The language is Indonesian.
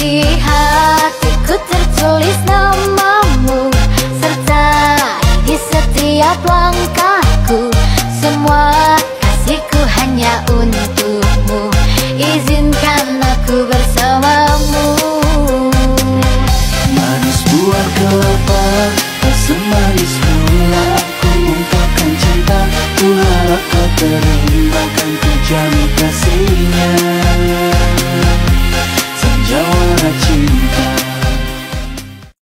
Di hatiku terculis namamu. Serta di setiap langkahku Semua kasihku hanya untukmu. Izinkan aku bersamamu. Manis buah kelapa Tak manis gula. Aku ungkapkan cinta Ku harap kau terima that you